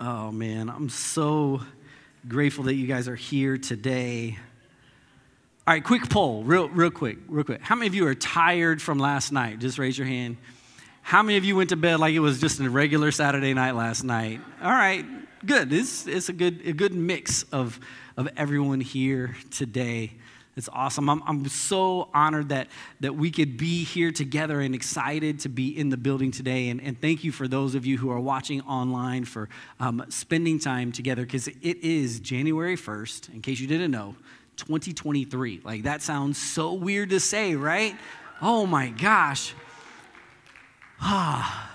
Oh man, I'm so grateful that you guys are here today. All right, quick poll, real, real quick, real quick. How many of you are tired from last night? Just raise your hand. How many of you went to bed like it was just a regular Saturday night last night? All right, good. It's, it's a good a good mix of of everyone here today. It's awesome. I'm, I'm so honored that, that we could be here together and excited to be in the building today. And, and thank you for those of you who are watching online for um, spending time together because it is January 1st, in case you didn't know, 2023. Like that sounds so weird to say, right? Oh my gosh. Ah.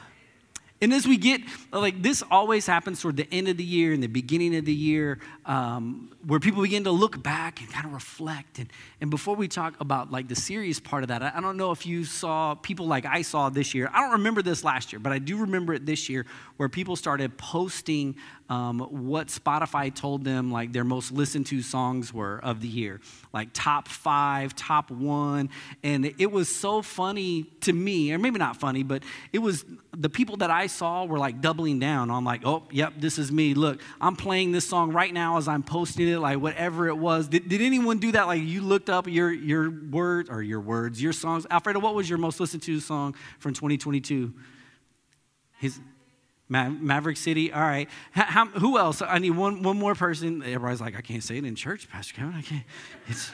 And as we get, like, this always happens toward the end of the year and the beginning of the year, um, where people begin to look back and kind of reflect. And, and before we talk about, like, the serious part of that, I, I don't know if you saw people like I saw this year. I don't remember this last year, but I do remember it this year, where people started posting um, what Spotify told them, like, their most listened to songs were of the year, like top five, top one. And it was so funny to me, or maybe not funny, but it was the people that I saw were like doubling down on like, oh, yep, this is me. Look, I'm playing this song right now as I'm posting it, like whatever it was. Did, did anyone do that? Like you looked up your your words or your words, your songs. Alfredo, what was your most listened to song from 2022? His Ma- Maverick City. All right. How, who else? I need one one more person. Everybody's like, I can't say it in church, Pastor Kevin. I can't. It's.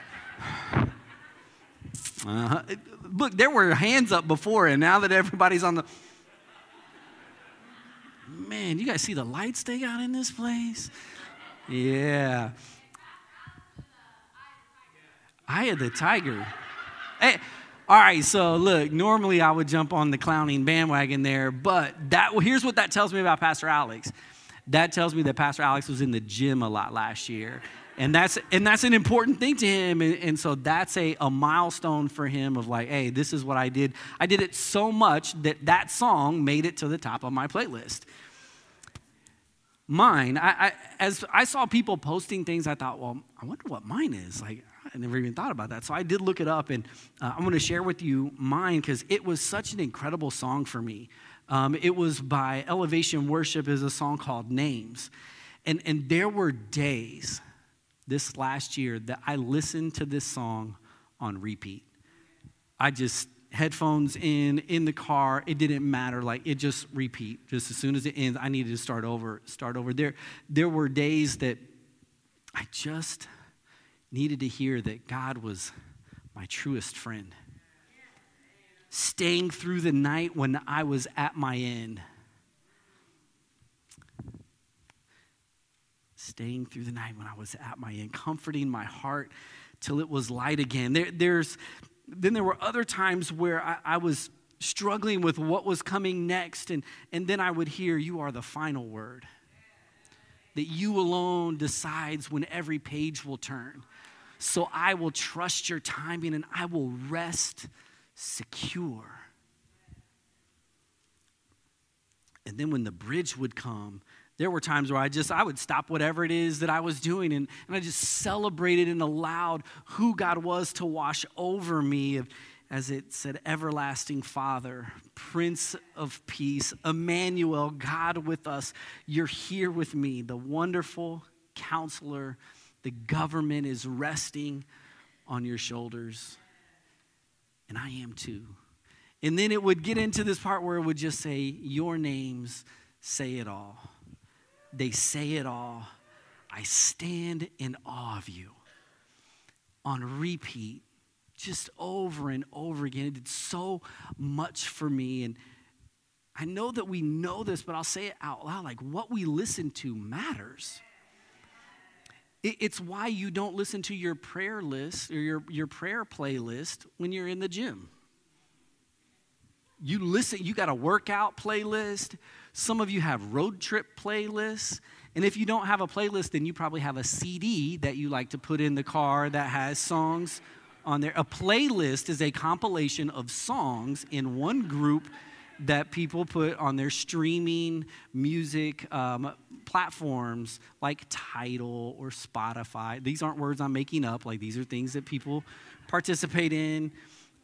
Uh-huh. Look, there were hands up before, and now that everybody's on the man, you guys see the lights they got in this place? Yeah. Eye of the tiger. Hey, all right, so look, normally I would jump on the clowning bandwagon there, but that here's what that tells me about Pastor Alex. That tells me that Pastor Alex was in the gym a lot last year. And that's and that's an important thing to him. And, and so that's a, a milestone for him of like, hey, this is what I did. I did it so much that that song made it to the top of my playlist mine, I, I, as I saw people posting things, I thought, well, I wonder what mine is. Like, I never even thought about that. So I did look it up, and uh, I'm going to share with you mine because it was such an incredible song for me. Um, it was by Elevation Worship, is a song called Names. And, and there were days this last year that I listened to this song on repeat. I just headphones in, in the car. It didn't matter. Like it just repeat. Just as soon as it ends, I needed to start over, start over. There, there were days that I just needed to hear that God was my truest friend. Staying through the night when I was at my end. Staying through the night when I was at my end, comforting my heart till it was light again. There, there's, then there were other times where I, I, was struggling with what was coming next, and, and then I would hear, You are the final word. That you alone decides when every page will turn. So I will trust your timing and I will rest secure. And then when the bridge would come, there were times where I just, I would stop whatever it is that I was doing and, and I just celebrated and allowed who God was to wash over me. As it said, everlasting Father, Prince of Peace, Emmanuel, God with us. You're here with me, the wonderful counselor. The government is resting on your shoulders. And I am too. And then it would get into this part where it would just say, Your names say it all. They say it all. I stand in awe of you. On repeat, just over and over again. It did so much for me. And I know that we know this, but I'll say it out loud like what we listen to matters. It's why you don't listen to your prayer list or your, your prayer playlist when you're in the gym. You listen, you got a workout playlist, some of you have road trip playlists. And if you don't have a playlist, then you probably have a CD that you like to put in the car that has songs on there. A playlist is a compilation of songs in one group that people put on their streaming music um, platforms like Tidal or Spotify. These aren't words I'm making up, like, these are things that people participate in.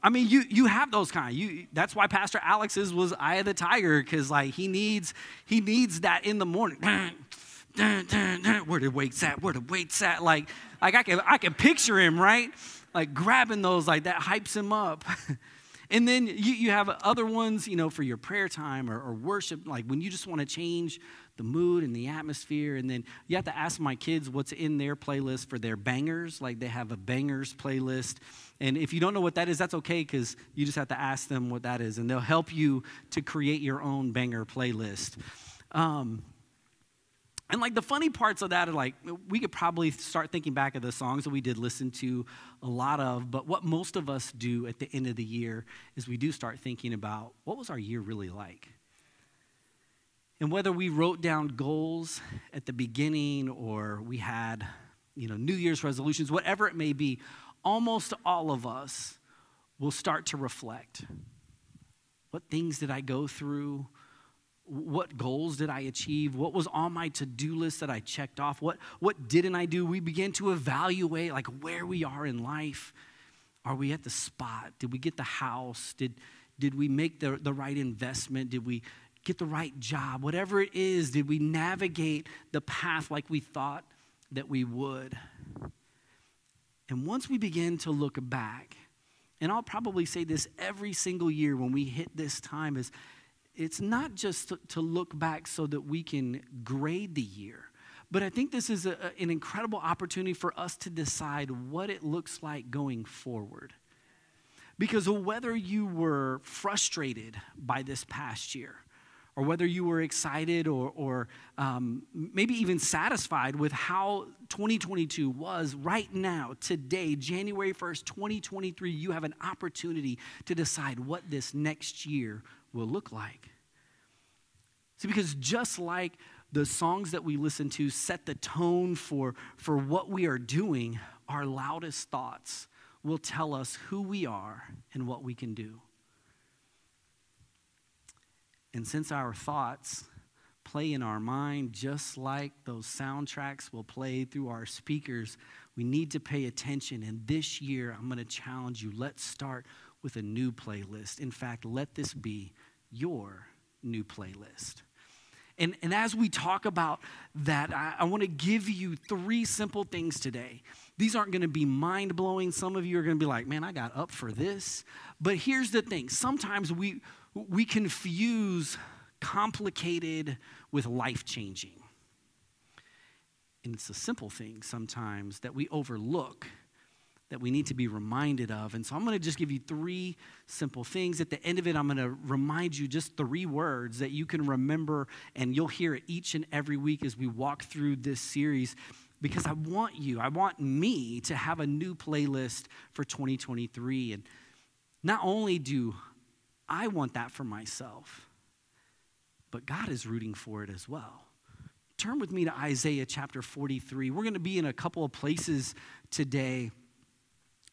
I mean, you you have those kind. You that's why Pastor Alex's was Eye of the Tiger because like he needs he needs that in the morning. Where the weights at? Where the weights at? Like like I can I can picture him right, like grabbing those like that hypes him up. and then you, you have other ones, you know, for your prayer time or, or worship, like when you just want to change the mood and the atmosphere. And then you have to ask my kids what's in their playlist for their bangers. Like they have a bangers playlist. And if you don't know what that is, that's okay because you just have to ask them what that is, and they'll help you to create your own banger playlist. Um, and like the funny parts of that are like, we could probably start thinking back of the songs that we did listen to a lot of, but what most of us do at the end of the year is we do start thinking about what was our year really like? And whether we wrote down goals at the beginning or we had, you know, New Year's resolutions, whatever it may be, almost all of us will start to reflect. What things did I go through? What goals did I achieve? What was on my to-do list that I checked off? What, what didn't I do? We begin to evaluate like where we are in life. Are we at the spot? Did we get the house? Did, did we make the, the right investment? Did we get the right job, whatever it is, did we navigate the path like we thought that we would? And once we begin to look back, and I'll probably say this every single year when we hit this time, is it's not just to, to look back so that we can grade the year, but I think this is a, an incredible opportunity for us to decide what it looks like going forward. Because whether you were frustrated by this past year, or whether you were excited or, or um, maybe even satisfied with how 2022 was right now, today, January 1st, 2023, you have an opportunity to decide what this next year will look like. See, because just like the songs that we listen to set the tone for, for what we are doing, our loudest thoughts will tell us who we are and what we can do. And since our thoughts play in our mind just like those soundtracks will play through our speakers, we need to pay attention. And this year, I'm going to challenge you let's start with a new playlist. In fact, let this be your new playlist. And, and as we talk about that, I, I want to give you three simple things today. These aren't going to be mind blowing. Some of you are going to be like, man, I got up for this. But here's the thing sometimes we, we confuse complicated with life changing. And it's a simple thing sometimes that we overlook that we need to be reminded of. And so I'm going to just give you three simple things. At the end of it, I'm going to remind you just three words that you can remember, and you'll hear it each and every week as we walk through this series. Because I want you, I want me to have a new playlist for 2023. And not only do I want that for myself. But God is rooting for it as well. Turn with me to Isaiah chapter 43. We're going to be in a couple of places today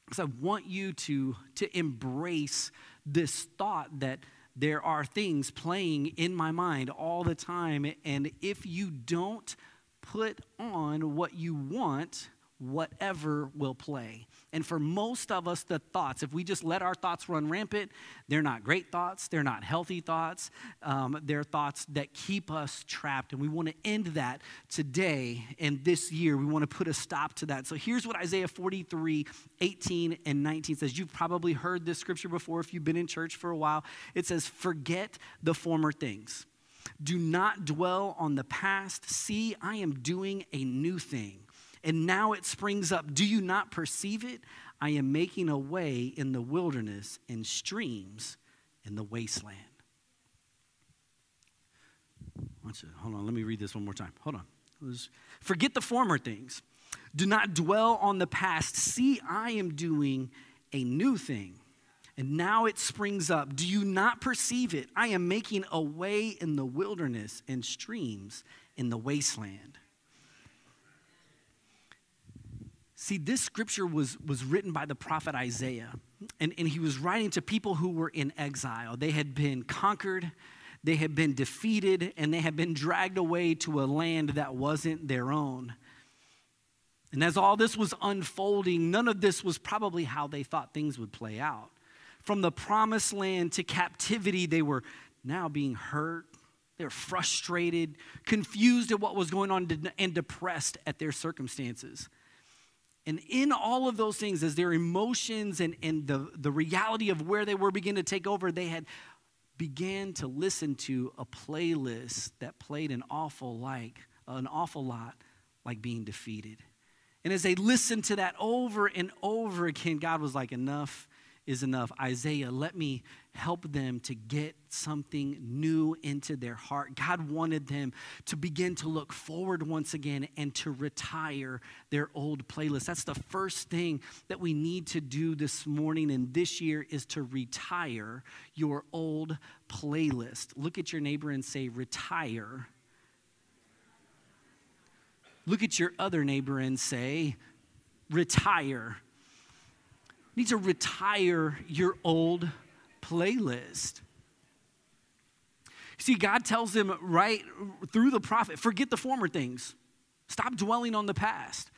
because I want you to, to embrace this thought that there are things playing in my mind all the time. And if you don't put on what you want, whatever will play. And for most of us, the thoughts, if we just let our thoughts run rampant, they're not great thoughts, they're not healthy thoughts, um, they're thoughts that keep us trapped. And we want to end that today and this year. We want to put a stop to that. So here's what Isaiah 43 18 and 19 says. You've probably heard this scripture before if you've been in church for a while. It says, Forget the former things. Do not dwell on the past. See, I am doing a new thing and now it springs up. Do you not perceive it? I am making a way in the wilderness and streams in the wasteland. Hold on, let me read this one more time. Hold on. Forget the former things. Do not dwell on the past. See, I am doing a new thing. And now it springs up. Do you not perceive it? I am making a way in the wilderness and streams in the wasteland. See, this scripture was, was written by the prophet Isaiah, and, and he was writing to people who were in exile. They had been conquered, they had been defeated, and they had been dragged away to a land that wasn't their own. And as all this was unfolding, none of this was probably how they thought things would play out. from the promised land to captivity. They were now being hurt. They were frustrated, confused at what was going on, and depressed at their circumstances. And in all of those things, as their emotions and, and the, the reality of where they were begin to take over, they had began to listen to a playlist that played an awful like an awful lot like being defeated. And as they listened to that over and over again, God was like, enough is enough. Isaiah, let me help them to get something new into their heart. God wanted them to begin to look forward once again and to retire their old playlist. That's the first thing that we need to do this morning and this year is to retire your old playlist. Look at your neighbor and say, retire. Look at your other neighbor and say, retire need to retire your old playlist. See, God tells them right through the prophet forget the former things, stop dwelling on the past.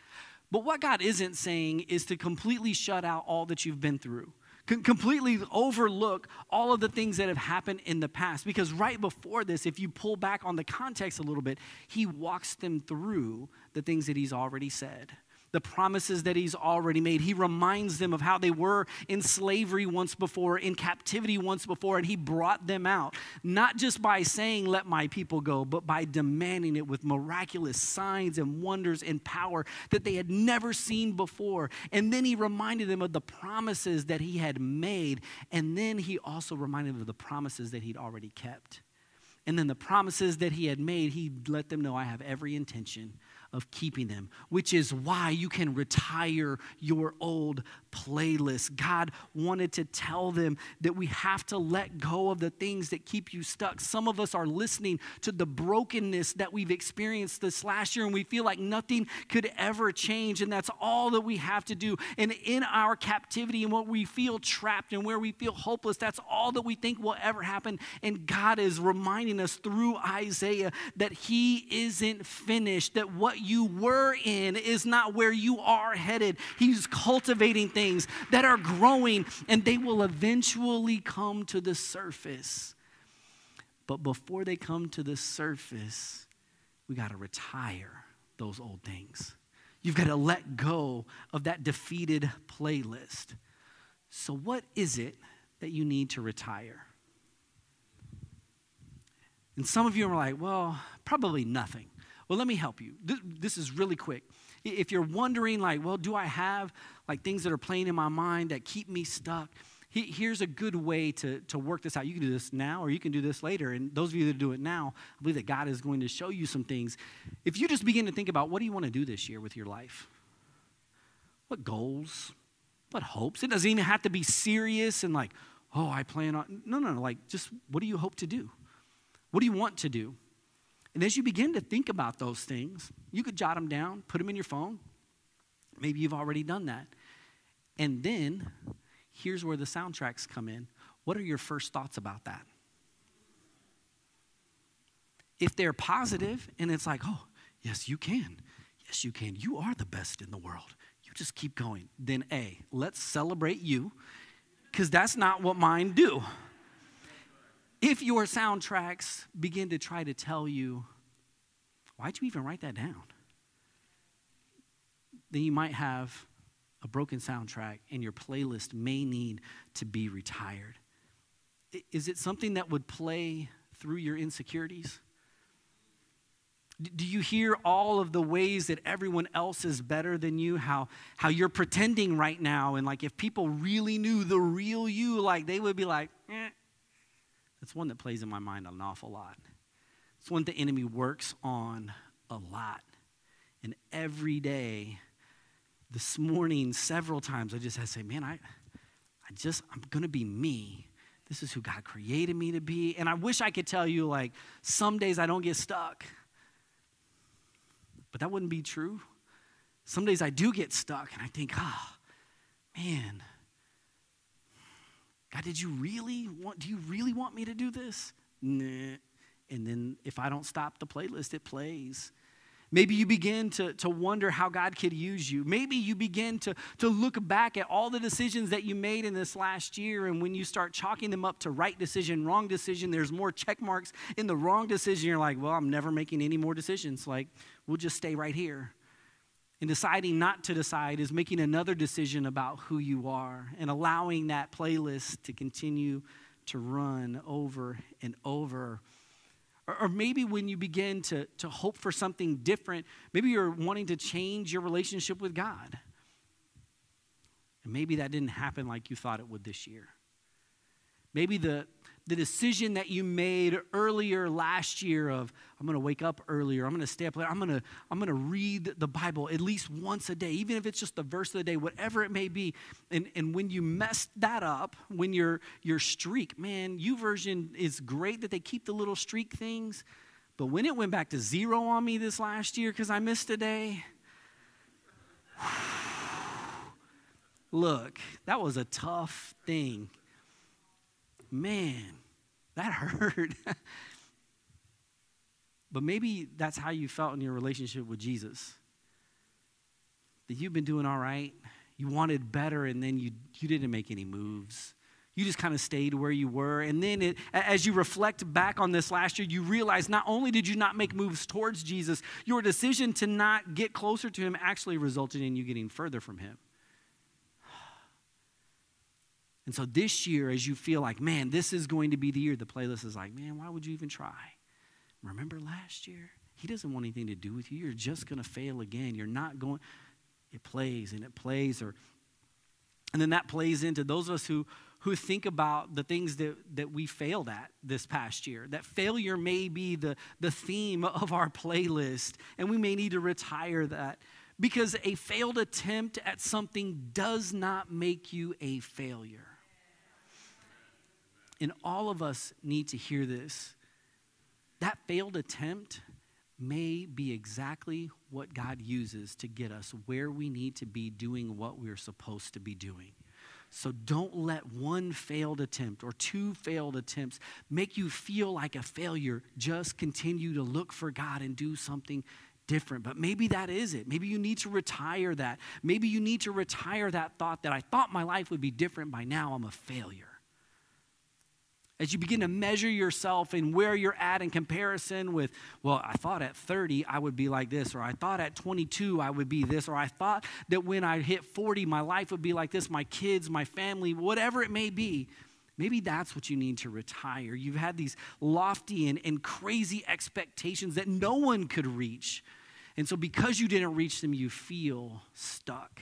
But what God isn't saying is to completely shut out all that you've been through. completely overlook all of the things that have happened in the past. Because right before this, if you pull back on the context a little bit, he walks them through the things that he's already said the promises that he's already made. He reminds them of how they were in slavery once before, in captivity once before, and he brought them out. Not just by saying, Let my people go, but by demanding it with miraculous signs and wonders and power that they had never seen before. And then he reminded them of the promises that he had made. And then he also reminded them of the promises that he'd already kept. And then the promises that he had made, he let them know, I have every intention of keeping them, which is why you can retire your old playlist. God wanted to tell them that we have to let go of the things that keep you stuck. Some of us are listening to the brokenness that we've experienced this last year, and we feel like nothing could ever change, and that's all that we have to do. And in our captivity and what we feel trapped and where we feel hopeless, that's all that we think will ever happen. And God is reminding us through Isaiah that He isn't finished, that what you were in is not where you are headed. He's cultivating things that are growing and they will eventually come to the surface. But before they come to the surface, we got to retire those old things. You've got to let go of that defeated playlist. So, what is it that you need to retire? And some of you are like, well, probably nothing. Well, let me help you. This, this, is really quick. If you're wondering, like, well, do I have like things that are playing in my mind that keep me stuck? He, here's a good way to, to work this out. You can do this now or you can do this later. And those of you that do it now, I believe that God is going to show you some things. If you just begin to think about what do you want to do this year with your life? What goals? What hopes? It doesn't even have to be serious and like, oh, I plan on. No, no, no. Like, just what do you hope to do? What do you want to do? And as you begin to think about those things, you could jot them down, put them in your phone. Maybe you've already done that. And then here's where the soundtracks come in. What are your first thoughts about that? If they're positive and it's like, oh, yes, you can. Yes, you can. You are the best in the world. You just keep going. Then, A, let's celebrate you because that's not what mine do. If your soundtracks begin to try to tell you, why'd you even write that down? Then you might have a broken soundtrack and your playlist may need to be retired. Is it something that would play through your insecurities? Do you hear all of the ways that everyone else is better than you? How, how you're pretending right now? And like if people really knew the real you, like they would be like, eh, that's one that plays in my mind an awful lot. It's one the enemy works on a lot. And every day, this morning, several times, I just had to say, man, I, I just, I'm to be me. This is who God created me to be. And I wish I could tell you, like, some days I don't get stuck. But that wouldn't be true. Some days I do get stuck and I think, ah, oh, man, God, did you really want, do you really want me to do this? Nah. And then if I don't stop the playlist, it plays. Maybe you begin to, to wonder how God could use you. Maybe you begin to, to look back at all the decisions that you made in this last year, and when you start chalking them up to right decision, wrong decision, there's more check marks in the wrong decision. You're like, well, I'm never making any more decisions. Like, we'll just stay right here. And deciding not to decide is making another decision about who you are and allowing that playlist to continue to run over and over or, or maybe when you begin to, to hope for something different, maybe you're wanting to change your relationship with God. And maybe that didn't happen like you thought it would this year. Maybe the, the decision that you made earlier last year of i'm going to wake up earlier. I'm going to stay up later i'm going to i'm going to read the bible at least once a day even if it's just the verse of the day whatever it may be. And, and when you messed that up when your your streak man YouVersion is great that they keep the little streak things but when it went back to zero on me this last year because i missed a day look that was a tough thing man, that hurt. but maybe that's how you felt in your relationship with Jesus. That you've been doing all right, you wanted better, and then you, you didn't make any moves. You just kind of stayed where you were. And then it, as you reflect back on this last year, you realize not only did you not make moves towards Jesus, your decision to not get closer to him actually resulted in you getting further from him. And so this year, as you feel like, man, this is going to be the year, the playlist is like, man, why would you even try? Remember last year? He doesn't want anything to do with you. You're just going to fail again. You're not going. It plays and it plays, or, and then that plays into those of us who who think about the things that, that we failed at this past year. That failure may be the, the theme of our playlist, and we may need to retire that because a failed attempt at something does not make you a failure. And all of us need to hear this. That failed attempt may be exactly what God uses to get us where we need to be doing what we're supposed to be doing. So don't let one failed attempt or two failed attempts make you feel like a failure. Just continue to look for God and do something different. But maybe that is it. Maybe you need to retire that. Maybe you need to retire that thought that I thought my life would be different. By now, I'm a failure as you begin to measure yourself and where you're at in comparison with, well, I thought at 30 I would be like this, or I thought at 22 I would be this, or I thought that when I hit 40 my life would be like this, my kids, my family, whatever it may be. Maybe that's what you need to retire. You've had these lofty and, and crazy expectations that no one could reach. And so, because you didn't reach them, you feel stuck.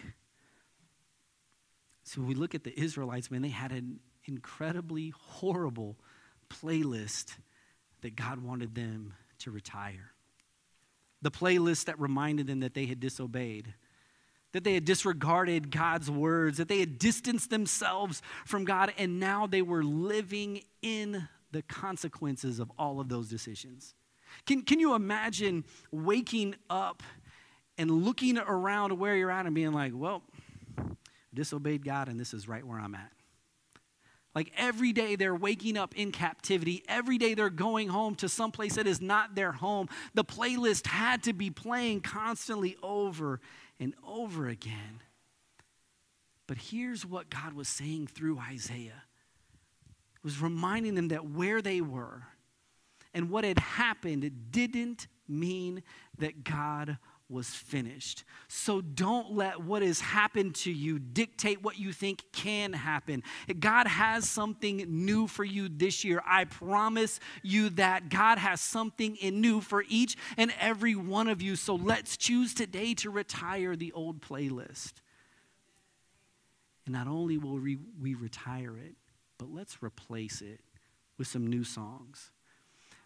So, we look at the Israelites, man, they had an incredibly horrible playlist that God wanted them to retire. The playlist that reminded them that they had disobeyed, that they had disregarded God's words, that they had distanced themselves from God, and now they were living in the consequences of all of those decisions. Can, can you imagine waking up and looking around where you're at and being like, well, disobeyed God, and this is right where I'm at? Like every day they're waking up in captivity. Every day they're going home to some place that is not their home. The playlist had to be playing constantly over and over again. But here's what God was saying through Isaiah. It was reminding them that where they were and what had happened didn't mean that God was finished. So don't let what has happened to you dictate what you think can happen. God has something new for you this year. I promise you that God has something new for each and every one of you. So let's choose today to retire the old playlist. And not only will we, we retire it, but let's replace it with some new songs.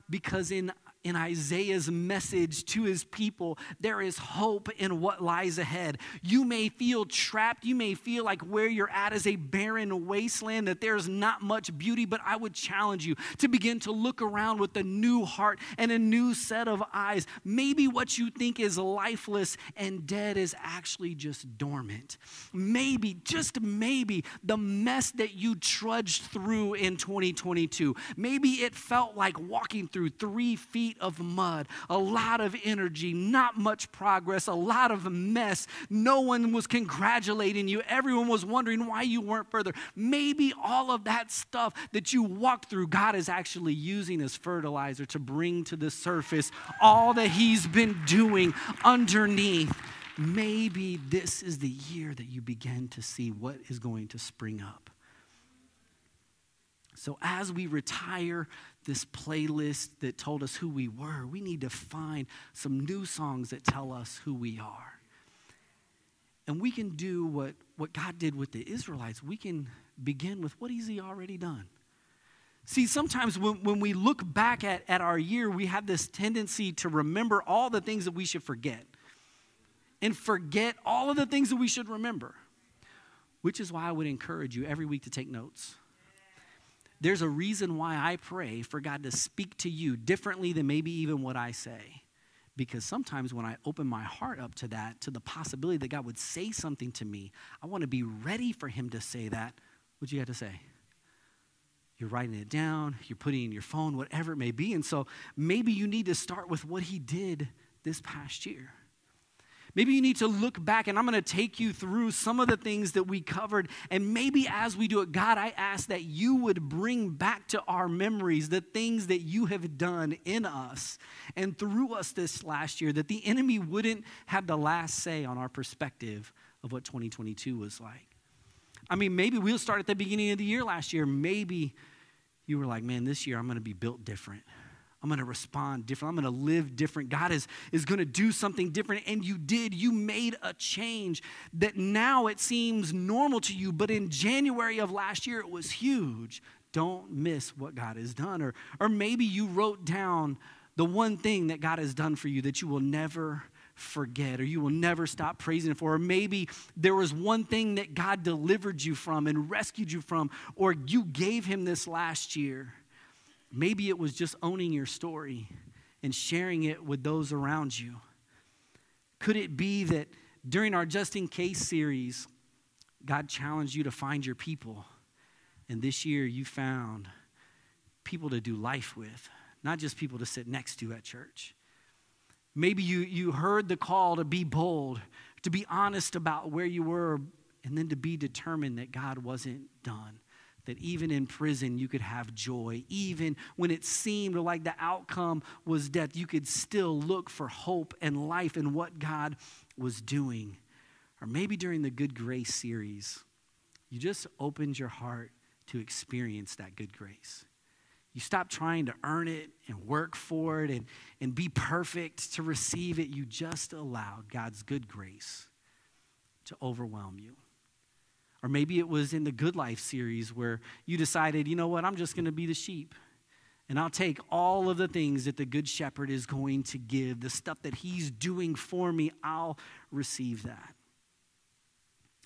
Because in in Isaiah's message to his people, there is hope in what lies ahead. You may feel trapped. You may feel like where you're at is a barren wasteland, that there's not much beauty, but I would challenge you to begin to look around with a new heart and a new set of eyes. Maybe what you think is lifeless and dead is actually just dormant. Maybe, just maybe, the mess that you trudged through in 2022, maybe it felt like walking through three feet feet of mud, a lot of energy, not much progress, a lot of mess. No one was congratulating you. Everyone was wondering why you weren't further. Maybe all of that stuff that you walked through, God is actually using as fertilizer to bring to the surface all that He's been doing underneath. Maybe this is the year that you begin to see what is going to spring up. So, as we retire this playlist that told us who we were, we need to find some new songs that tell us who we are. And we can do what, what God did with the Israelites. We can begin with what He's already done. See, sometimes when, when we look back at, at our year, we have this tendency to remember all the things that we should forget and forget all of the things that we should remember, which is why I would encourage you every week to take notes there's a reason why I pray for God to speak to you differently than maybe even what I say. Because sometimes when I open my heart up to that, to the possibility that God would say something to me, I want to be ready for Him to say that. What you got to say? You're writing it down, you're putting in your phone, whatever it may be. And so maybe you need to start with what He did this past year. Maybe you need to look back, and I'm going to take you through some of the things that we covered. And maybe as we do it, God, I ask that you would bring back to our memories the things that you have done in us and through us this last year, that the enemy wouldn't have the last say on our perspective of what 2022 was like. I mean, maybe we'll start at the beginning of the year last year. Maybe you were like, man, this year I'm going to be built different. I'm going to respond different. I'm going to live different. God is, is going to do something different. And you did. You made a change that now it seems normal to you, but in January of last year, it was huge. Don't miss what God has done. Or, or maybe you wrote down the one thing that God has done for you that you will never forget or you will never stop praising for. Or maybe there was one thing that God delivered you from and rescued you from, or you gave Him this last year Maybe it was just owning your story and sharing it with those around you. Could it be that during our Just in Case series, God challenged you to find your people? And this year you found people to do life with, not just people to sit next to at church. Maybe you, you heard the call to be bold, to be honest about where you were, and then to be determined that God wasn't done that even in prison you could have joy. Even when it seemed like the outcome was death, you could still look for hope and life in what God was doing. Or maybe during the Good Grace series, you just opened your heart to experience that good grace. You stopped trying to earn it and work for it and, and be perfect to receive it. You just allowed God's good grace to overwhelm you. Or maybe it was in the Good Life series where you decided, you know what, I'm just going to be the sheep. And I'll take all of the things that the Good Shepherd is going to give, the stuff that He's doing for me, I'll receive that.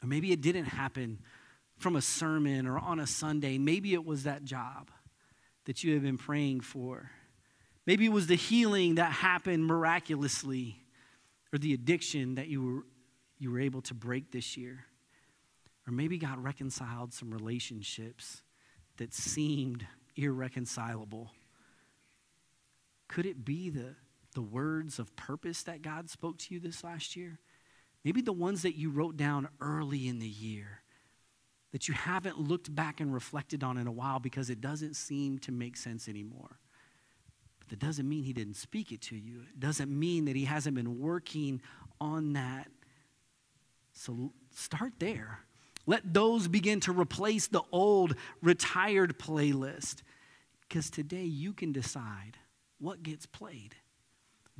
Or maybe it didn't happen from a sermon or on a Sunday. Maybe it was that job that you have been praying for. Maybe it was the healing that happened miraculously or the addiction that you were, you were able to break this year. Or maybe God reconciled some relationships that seemed irreconcilable. Could it be the, the words of purpose that God spoke to you this last year? Maybe the ones that you wrote down early in the year that you haven't looked back and reflected on in a while because it doesn't seem to make sense anymore. But that doesn't mean He didn't speak it to you, it doesn't mean that He hasn't been working on that. So start there. Let those begin to replace the old retired playlist. Because today you can decide what gets played.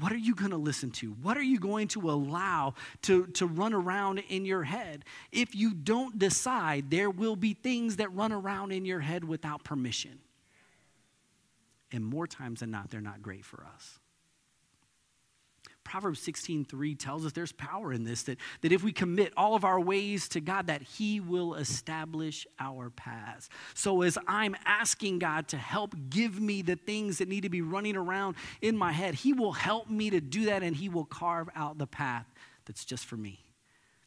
What are you going to listen to? What are you going to allow to, to run around in your head? If you don't decide, there will be things that run around in your head without permission. And more times than not, they're not great for us. Proverbs 16:3 tells us there's power in this, that, that if we commit all of our ways to God, that He will establish our paths. So as I'm asking God to help give me the things that need to be running around in my head, He will help me to do that and He will carve out the path that's just for me.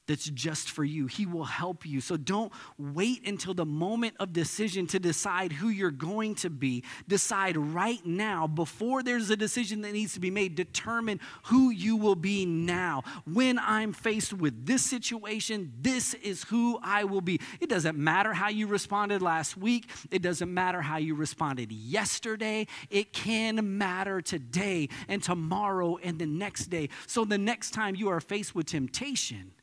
That's just for you. He will help you. So don't wait until the moment of decision to decide who you're going to be. Decide right now, before there's a decision that needs to be made. Determine who you will be now. When I'm faced with this situation, this is who I will be. It doesn't matter how you responded last week, it doesn't matter how you responded yesterday. It can matter today and tomorrow and the next day. So the next time you are faced with temptation,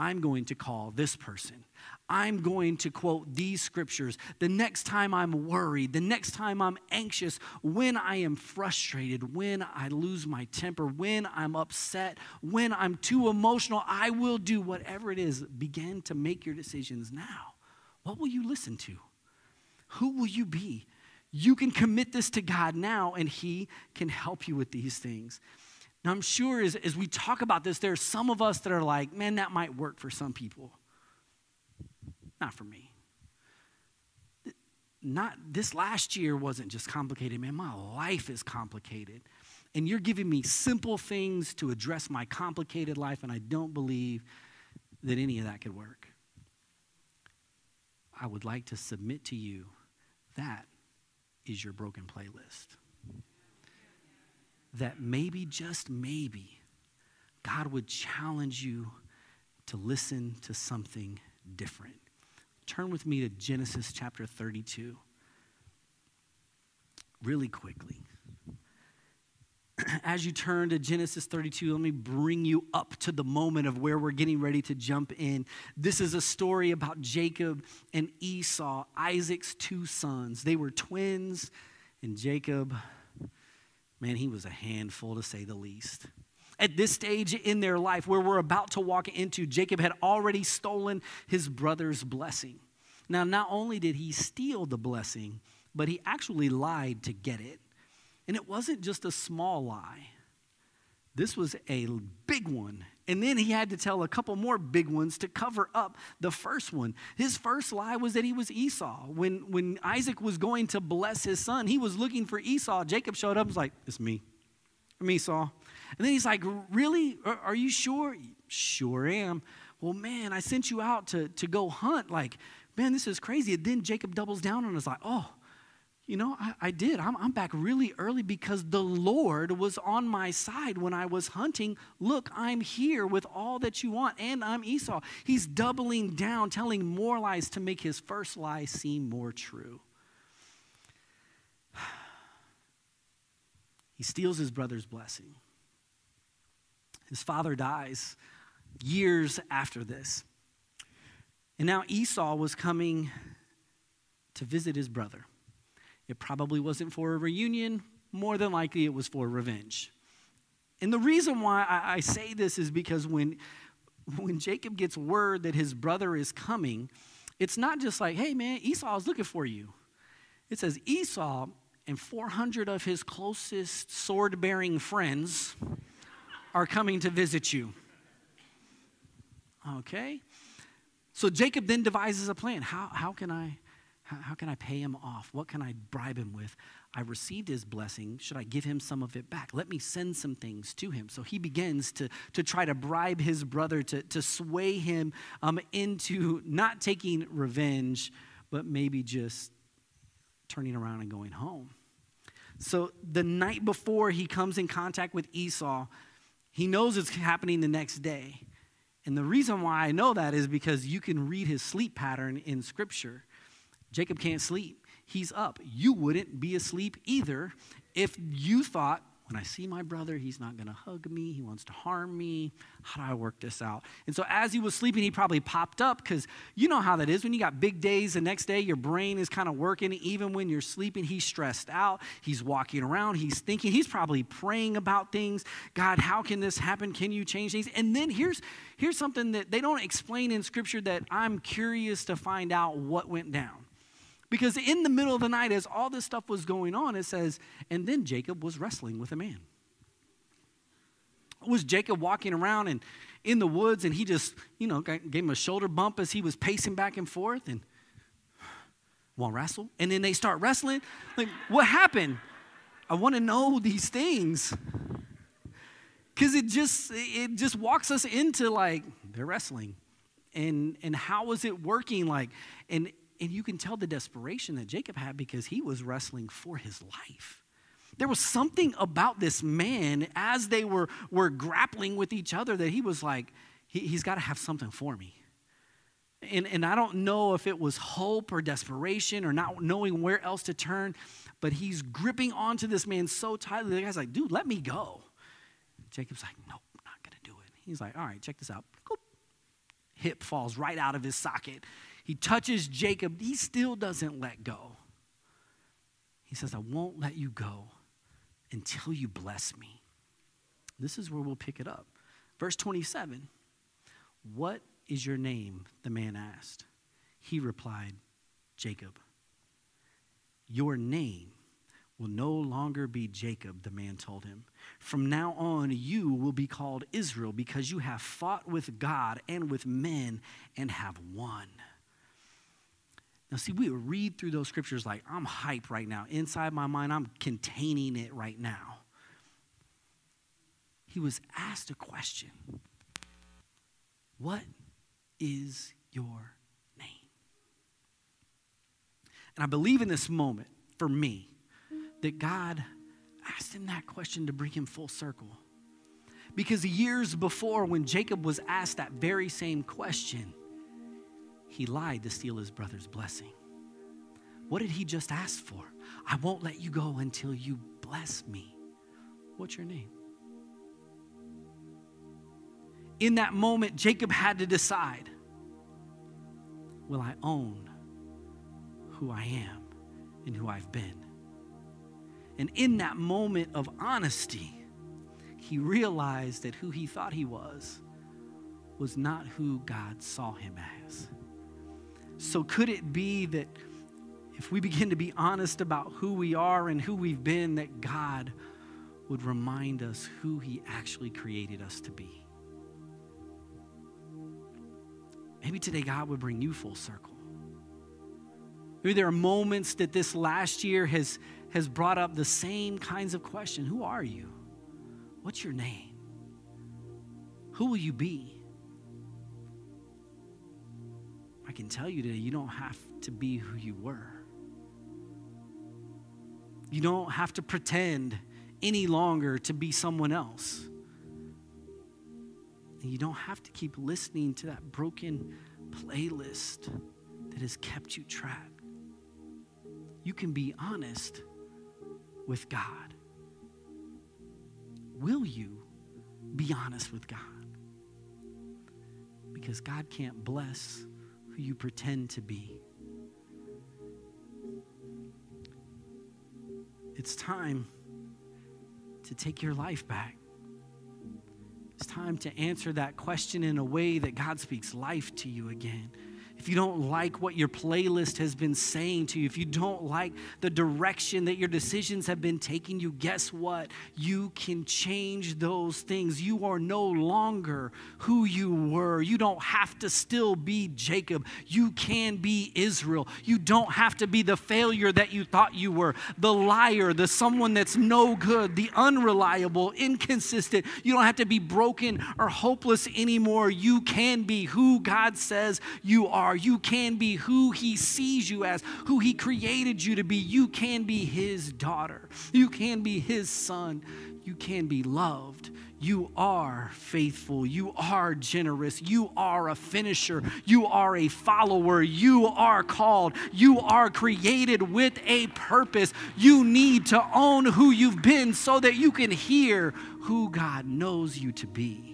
I'm going to call this person. I'm going to quote these scriptures. The next time I'm worried, the next time I'm anxious, when I am frustrated, when I lose my temper, when I'm upset, when I'm too emotional, I will do whatever it is. Begin to make your decisions now. What will you listen to? Who will you be? You can commit this to God now, and He can help you with these things. Now, I'm sure as, as we talk about this, there are some of us that are like, man, that might work for some people. Not for me. Not this last year wasn't just complicated, man. My life is complicated. And you're giving me simple things to address my complicated life, and I don't believe that any of that could work. I would like to submit to you that is your broken playlist that maybe, just maybe, God would challenge you to listen to something different. Turn with me to Genesis chapter 32 really quickly. As you turn to Genesis 32, let me bring you up to the moment of where we're getting ready to jump in. This is a story about Jacob and Esau, Isaac's two sons. They were twins, and Jacob man, he was a handful to say the least. At this stage in their life, where we're about to walk into, Jacob had already stolen his brother's blessing. Now, not only did he steal the blessing, but he actually lied to get it. And it wasn't just a small lie, this was a big one. And then he had to tell a couple more big ones to cover up the first one. His first lie was that he was Esau. When, when Isaac was going to bless his son, he was looking for Esau. Jacob showed up and was like, It's me. I'm Esau. And then he's like, Really? Are, you sure? Sure am. Well, man, I sent you out to, to go hunt. Like, man, this is crazy. And then Jacob doubles down on us, like, Oh, you know, I, I did. I'm, I'm back really early because the Lord was on my side when I was hunting. Look, I'm here with all that you want, and I'm Esau. He's doubling down, telling more lies to make his first lie seem more true. He steals his brother's blessing. His father dies years after this. And now Esau was coming to visit his brother. It probably wasn't for a reunion, more than likely it was for revenge. And the reason why I, I say this is because when, when Jacob gets word that his brother is coming, it's not just like, hey man, Esau is looking for you. It says Esau and 400 of his closest sword bearing friends are coming to visit you. Okay? So Jacob then devises a plan. How, how can I how, how can I pay him off? What can I bribe him with? I received his blessing. Should I give him some of it back? Let me send some things to him. So he begins to, to try to bribe his brother to, to sway him um, into not taking revenge, but maybe just turning around and going home. So the night before he comes in contact with Esau, he knows it's happening the next day. And the reason why I know that is because you can read his sleep pattern in Scripture. Jacob can't sleep. He's up. You wouldn't be asleep either if you thought, when I see my brother, he's not going to hug me. He wants to harm me. How do I work this out? And so, as he was sleeping, he probably popped up because you know how that is. When you got big days, the next day, your brain is kind of working. Even when you're sleeping, he's stressed out. He's walking around. He's thinking. He's probably praying about things. God, how can this happen? Can you change things? And then here's, here's something that they don't explain in Scripture that I'm curious to find out what went down. Because in the middle of the night, as all this stuff was going on, it says, and then Jacob was wrestling with a man. Was Jacob walking around and in the woods and he just, you know, gave him a shoulder bump as he was pacing back and forth and want wrestle? And then they start wrestling. Like, what happened? I want to know these things. Because it just it just walks us into like, they're wrestling. And, and how was it working? Like, and, and you can tell the desperation that Jacob had because he was wrestling for his life. There was something about this man as they were, were grappling with each other that he was like, he, he's got to have something for me. And, and I don't know if it was hope or desperation or not knowing where else to turn, but he's gripping onto this man so tightly. The guy's like, dude, let me go. Jacob's like, nope, not going to do it. He's like, all right, check this out. Hip falls right out of his socket. He touches Jacob. He still doesn't let go. He says, I won't let you go until you bless me. This is where we'll pick it up. Verse 27 What is your name? The man asked. He replied, Jacob. Your name will no longer be Jacob, the man told him. From now on, you will be called Israel because you have fought with God and with men and have won. Now, see, we read through those scriptures like, I'm hype right now. Inside my mind, I'm containing it right now. He was asked a question What is your name? And I believe in this moment, for me, that God asked him that question to bring him full circle. Because years before, when Jacob was asked that very same question, he lied to steal his brother's blessing. What did he just ask for? I won't let you go until you bless me. What's your name? In that moment, Jacob had to decide will I own who I am and who I've been? And in that moment of honesty, he realized that who he thought he was was not who God saw him as. So, could it be that if we begin to be honest about who we are and who we've been, that God would remind us who He actually created us to be? Maybe today God would bring you full circle. Maybe there are moments that this last year has, has brought up the same kinds of question Who are you? What's your name? Who will you be? I can tell you today, you don't have to be who you were. You don't have to pretend any longer to be someone else. And you don't have to keep listening to that broken playlist that has kept you trapped. You can be honest with God. Will you be honest with God? Because God can't bless who you pretend to be. It's time to take your life back. It's time to answer that question in a way that God speaks life to you again if you don't like what your playlist has been saying to you, if you don't like the direction that your decisions have been taking you, guess what? You can change those things. You are no longer who you were. You don't have to still be Jacob. You can be Israel. You don't have to be the failure that you thought you were, the liar, the someone that's no good, the unreliable, inconsistent. You don't have to be broken or hopeless anymore. You can be who God says you are are. You can be who He sees you as, who He created you to be. You can be His daughter. You can be His son. You can be loved. You are faithful. You are generous. You are a finisher. You are a follower. You are called. You are created with a purpose. You need to own who you've been so that you can hear who God knows you to be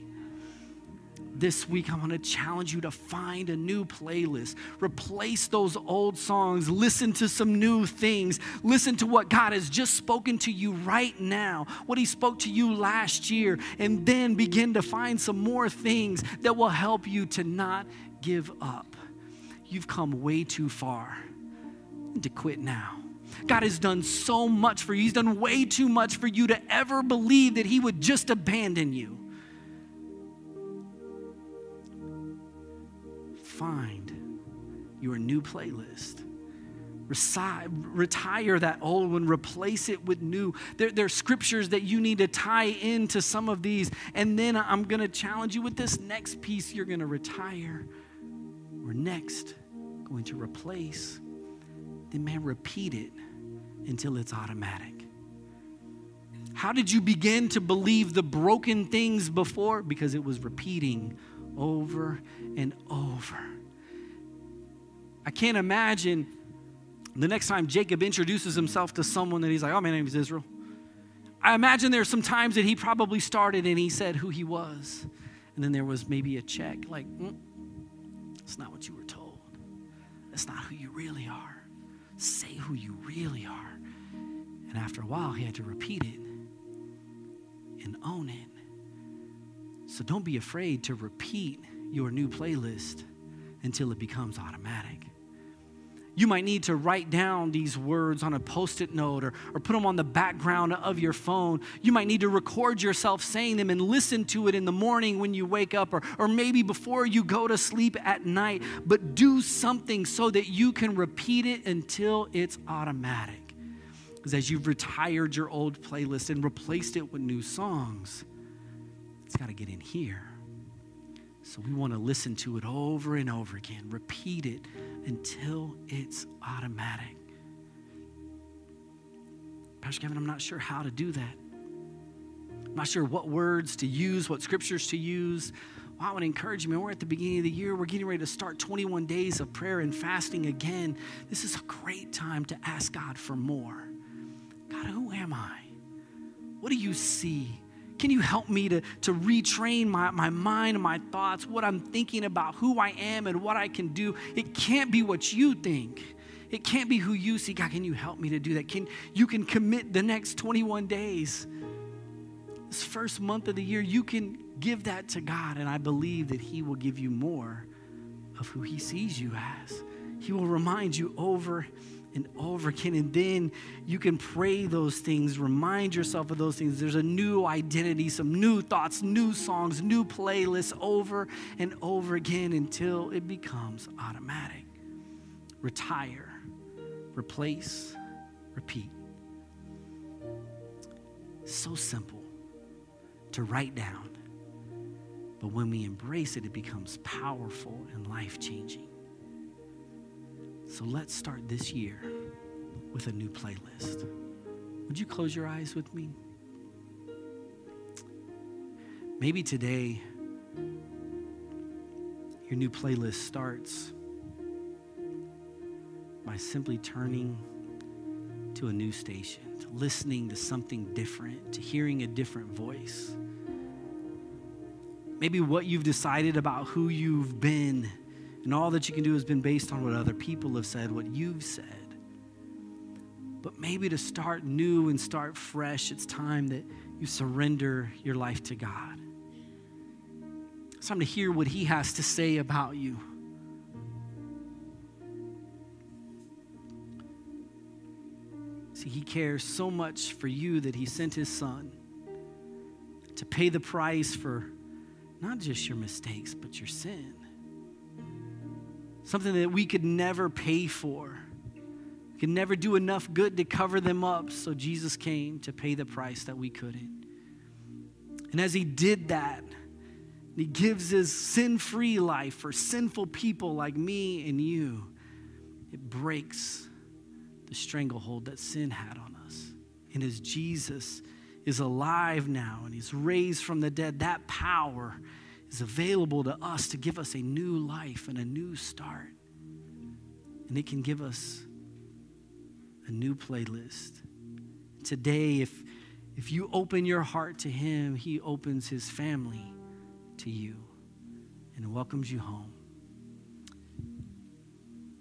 this week, I want to challenge you to find a new playlist. Replace those old songs. Listen to some new things. Listen to what God has just spoken to you right now, what He spoke to you last year, and then begin to find some more things that will help you to not give up. You've come way too far to quit now. God has done so much for you. He's done way too much for you to ever believe that He would just abandon you. Find your new playlist. retire that old one, replace it with new. There, there, are scriptures that you need to tie into some of these. And then I'm going to challenge you with this next piece you're going to retire. Or next, going to replace. Then, man, repeat it until it's automatic. How did you begin to believe the broken things before? Because it was repeating over and over. I can't imagine the next time Jacob introduces himself to someone that he's like, oh, my name is Israel. I imagine there's some times that he probably started and he said who he was. And then there was maybe a check like, mm, not what you were told. That's not who you really are. Say who you really are. And after a while, he had to repeat it and own it. So don't be afraid to repeat your new playlist until it becomes automatic. You might need to write down these words on a post it note or, or put them on the background of your phone. You might need to record yourself saying them and listen to it in the morning when you wake up or, or maybe before you go to sleep at night. But do something so that you can repeat it until it's automatic. Because as you've retired your old playlist and replaced it with new songs, it's got to get in here. So we want to listen to it over and over again, repeat it until it's automatic. Pastor Kevin, I'm not sure how to do that. I'm not sure what words to use, what scriptures to use. Well, I would encourage you, man. We're at the beginning of the year. We're getting ready to start 21 days of prayer and fasting again. This is a great time to ask God for more. God, who am I? What do you see? Can you help me to, to retrain my, my mind and my thoughts, what I'm thinking about, who I am and what I can do? It can't be what you think. It can't be who you see. God, can you help me to do that? Can you can commit the next 21 days? This first month of the year, you can give that to God, and I believe that He will give you more of who He sees you as. He will remind you over and over again. And then you can pray those things, remind yourself of those things. There's a new identity, some new thoughts, new songs, new playlists over and over again until it becomes automatic. Retire, replace, repeat. So simple to write down. But when we embrace it, it becomes powerful and life changing. So let's start this year with a new playlist. Would you close your eyes with me? Maybe today your new playlist starts by simply turning to a new station, to listening to something different, to hearing a different voice. Maybe what you've decided about who you've been and all that you can do has been based on what other people have said, what you've said. But maybe to start new and start fresh, it's time that you surrender your life to God. It's time to hear what He has to say about you. See, He cares so much for you that He sent His Son to pay the price for not just your mistakes, but your sin something that we could never pay for. We could never do enough good to cover them up, so Jesus came to pay the price that we couldn't. And as he did that, he gives his sin free life for sinful people like me and you. It breaks the stranglehold that sin had on us. And as Jesus is alive now and he's raised from the dead, that power is available to us to give us a new life and a new start. And it can give us a new playlist. Today, if, if you open your heart to Him, He opens His family to you and welcomes you home.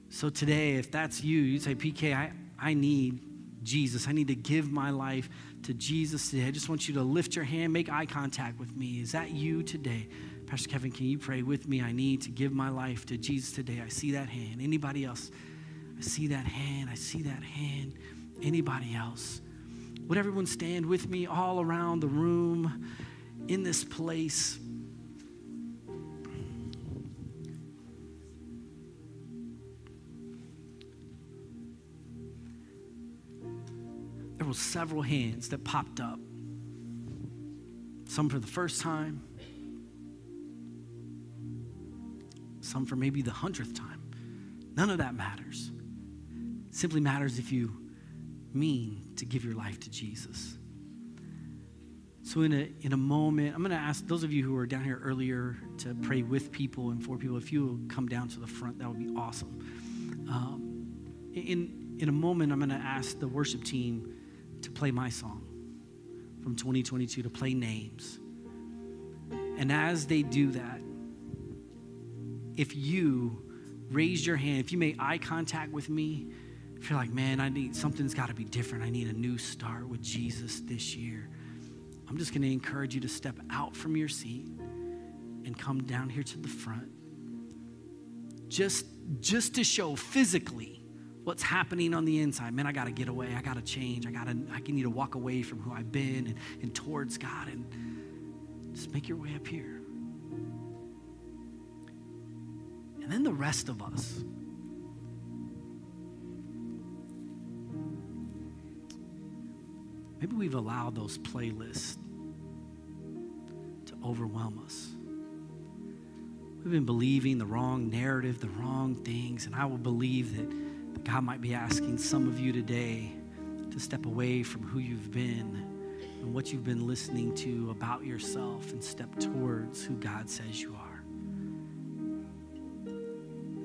So today, if that's you, you say, PK, I, I need Jesus. I need to give my life to Jesus today. I just want you to lift your hand, make eye contact with me. Is that you today? Pastor Kevin, can you pray with me? I need to give my life to Jesus today. I see that hand. Anybody else? I see that hand. I see that hand. Anybody else? Would everyone stand with me all around the room in this place? There were several hands that popped up. Some for the first time, some for maybe the hundredth time. None of that matters. It simply matters if you mean to give your life to Jesus. So, in a, in a moment, I'm going to ask those of you who were down here earlier to pray with people and for people, if you will come down to the front, that would be awesome. Um, in, in a moment, I'm going to ask the worship team to play my song from 2022, to play names. And as they do that, if you raise your hand, if you make eye contact with me, if you're like, man, I need something's got to be different. I need a new start with Jesus this year. I'm just going to encourage you to step out from your seat and come down here to the front. Just just to show physically what's happening on the inside. Man, I got to get away. I got to change. I got to I need to walk away from who I've been and, and towards God and just make your way up here. And then the rest of us Maybe we've allowed those playlists to overwhelm us. We've been believing the wrong narrative, the wrong things, and I will believe that God might be asking some of you today to step away from who you've been and what you've been listening to about yourself and step towards who God says you are.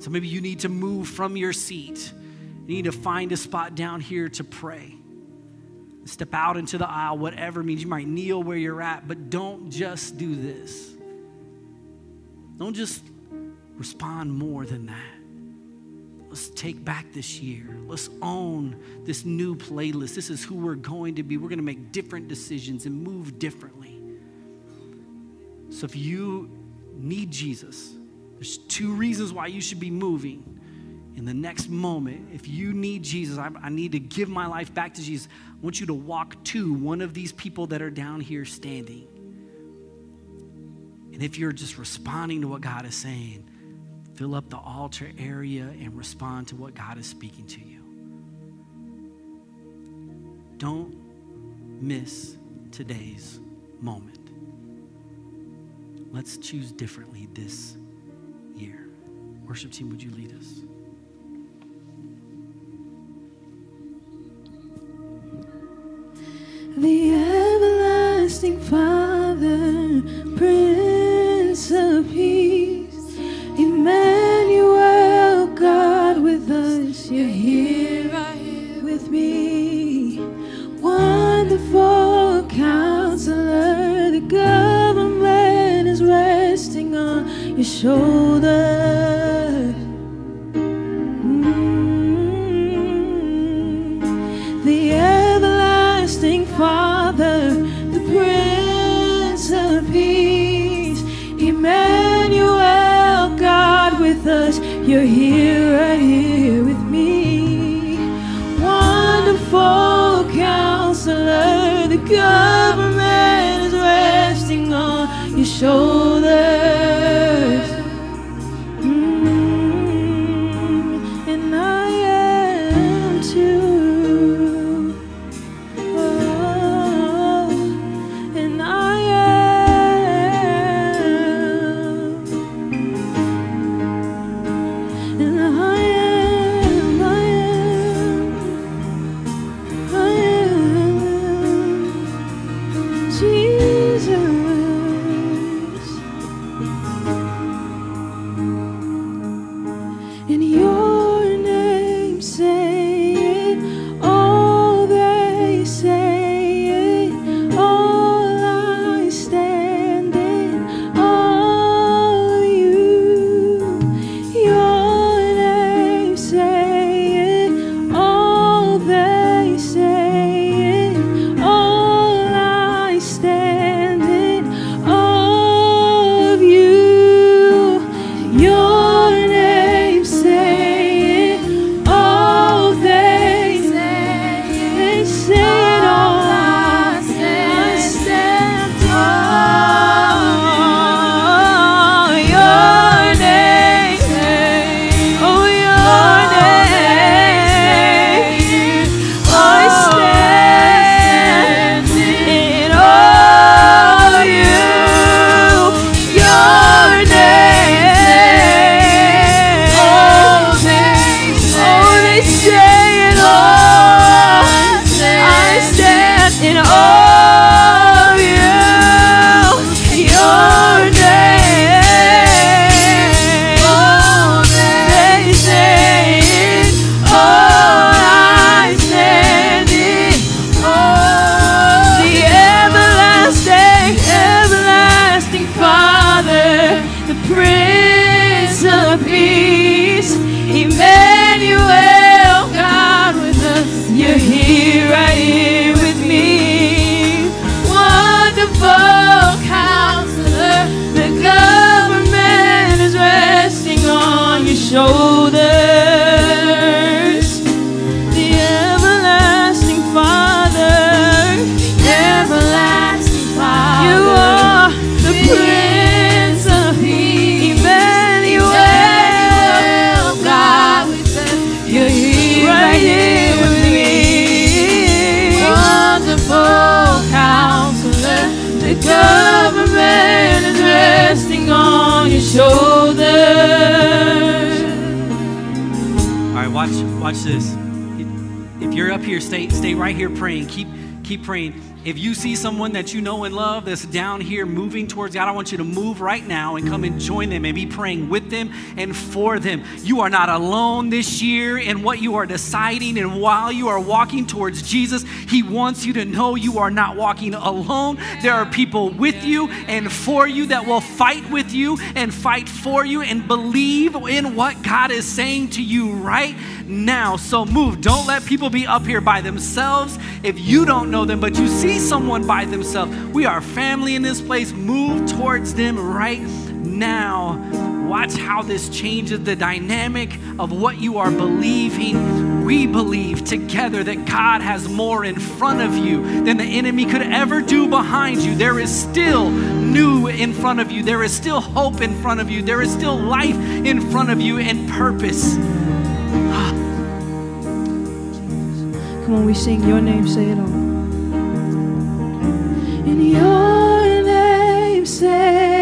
So maybe you need to move from your seat. You need to find a spot down here to pray step out into the aisle, whatever means you might kneel where you're at, but don't just do this. Don't just respond more than that. Let's take back this year. Let's own this new playlist. This is who we're going to be. We're going to make different decisions and move differently. So if you need Jesus, there's two reasons why you should be moving in the next moment, if you need Jesus, I, I, need to give my life back to Jesus. I want you to walk to one of these people that are down here standing. And if you're just responding to what God is saying, fill up the altar area and respond to what God is speaking to you. Don't miss today's moment. Let's choose differently this. Worship team, would you lead us? the everlasting Father, Prince of Peace, Emmanuel, God with us, you're here with me. Wonderful counselor, the government is resting on your shoulders. Watch, watch this. If you're up here, stay, stay right here praying. Keep, keep praying. If you see someone that you know and love that's down here moving towards God, I want you to move right now and come and join them and be praying with them and for them. You are not alone this year in what you are deciding, and while you are walking towards Jesus, He wants you to know you are not walking alone. There are people with you and for you that will fight with you and fight for you and believe in what God is saying to you right now. So move. Don't let people be up here by themselves if you don't know them, but you see someone by themselves. We are family in this place. Move towards them right now. Watch how this changes the dynamic of what you are believing. We believe together that God has more in front of you than the enemy could ever do behind you. There is still new in front of you. There is still hope in front of you. There is still life in front of you and purpose. Come on, we sing your name, say it all. In your name, say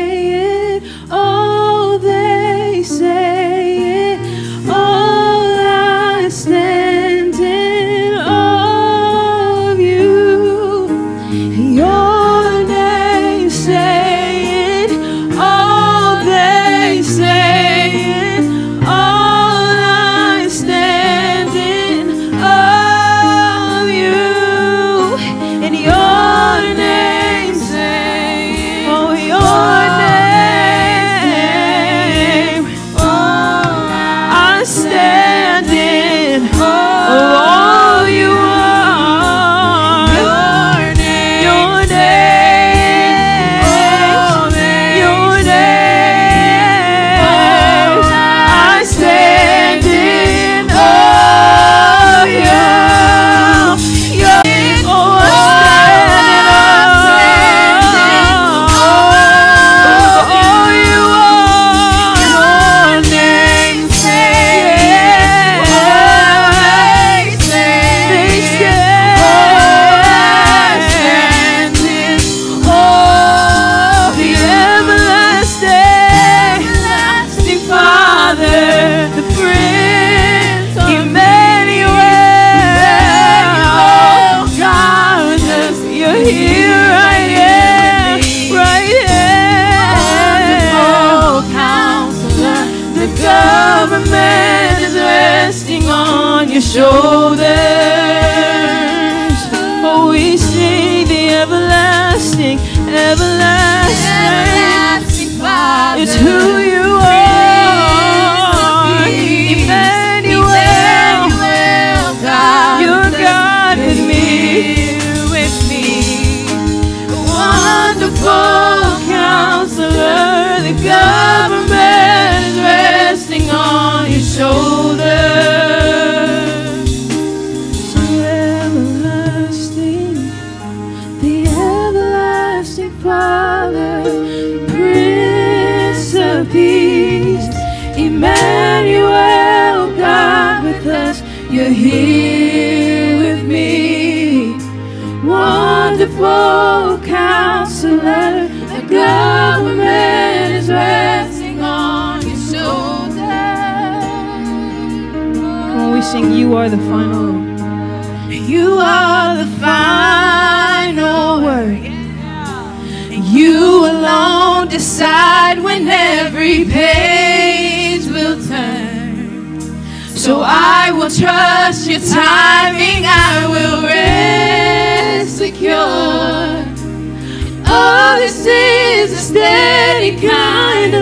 is a steady kind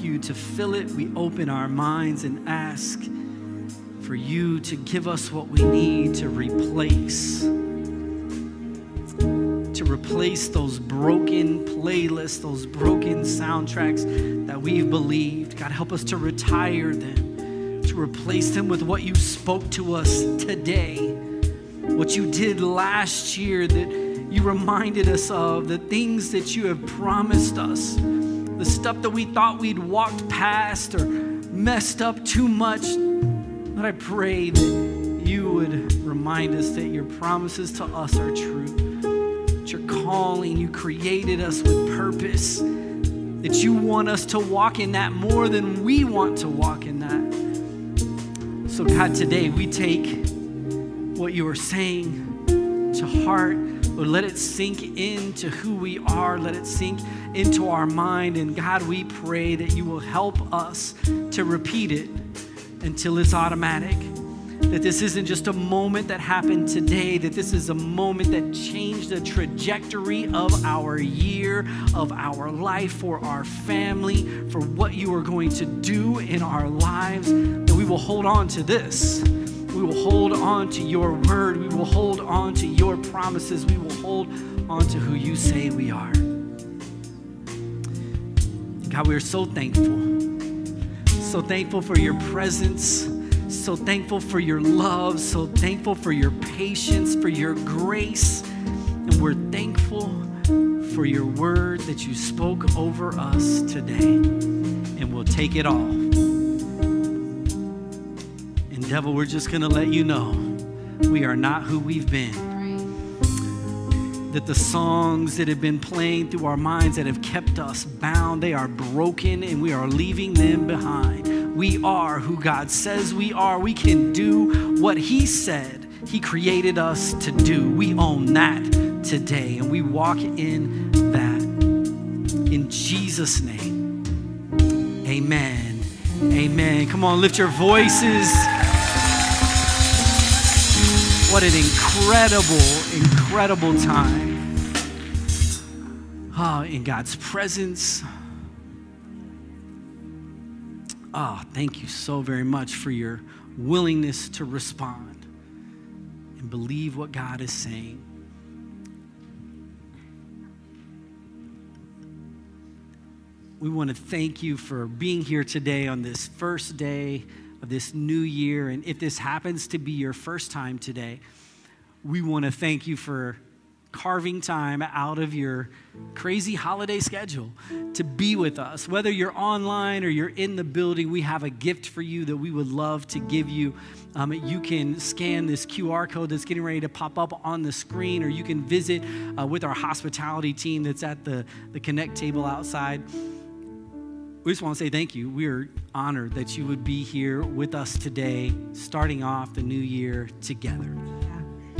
you to fill it. We open our minds and ask for you to give us what we need to replace. To replace those broken playlists, those broken soundtracks that we've believed. God, help us to retire them, to replace them with what you spoke to us today what you did last year that you reminded us of, the things that you have promised us, the stuff that we thought we'd walked past or messed up too much. But I pray that you would remind us that your promises to us are true, that you're calling, you created us with purpose, that you want us to walk in that more than we want to walk in that. So, God, today we take what you are saying to heart. Lord, let it sink into who we are. Let it sink into our mind. And God, we pray that you will help us to repeat it until it's automatic. That this isn't just a moment that happened today, that this is a moment that changed the trajectory of our year, of our life, for our family, for what you are going to do in our lives. That we will hold on to this. We will hold on to your word. We will hold on to your promises. We will hold on to who you say we are. God, we are so thankful. So thankful for your presence. So thankful for your love. So thankful for your patience, for your grace. And we're thankful for your word that you spoke over us today. And we'll take it all. Devil, we're just going to let you know we are not who we've been. That the songs that have been playing through our minds that have kept us bound, they are broken and we are leaving them behind. We are who God says we are. We can do what He said He created us to do. We own that today and we walk in that. In Jesus' name, amen. Amen. Come on, lift your voices. What an incredible, incredible time. Oh, in God's presence. Oh, thank you so very much for your willingness to respond and believe what God is saying. We want to thank you for being here today on this first day of this new year. And if this happens to be your first time today, we want to thank you for carving time out of your crazy holiday schedule to be with us. Whether you're online or you're in the building, we have a gift for you that we would love to give you. Um, you can scan this QR code that's getting ready to pop up on the screen, or you can visit uh, with our hospitality team that's at the, the Connect table outside. We just want to say thank you. We are honored that you would be here with us today, starting off the new year together.